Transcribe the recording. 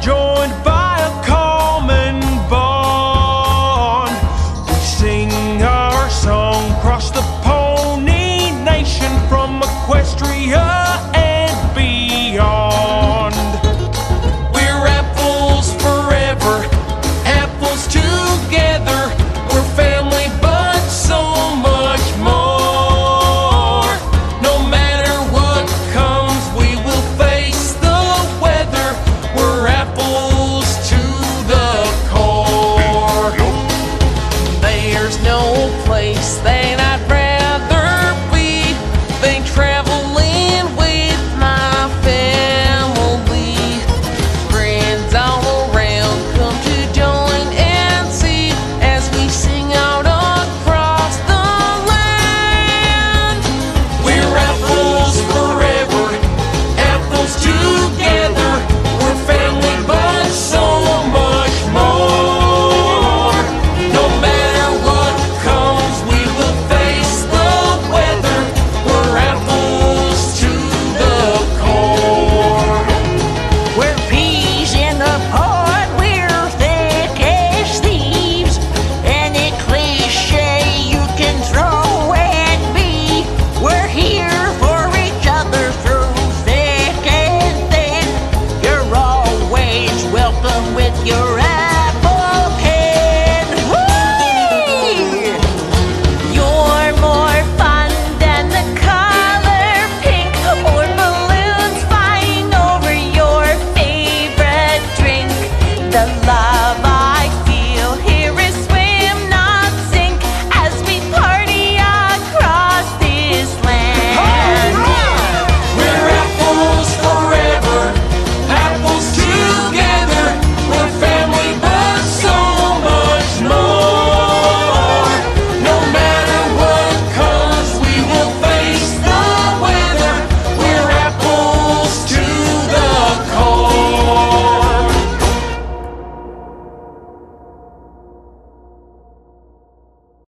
joined by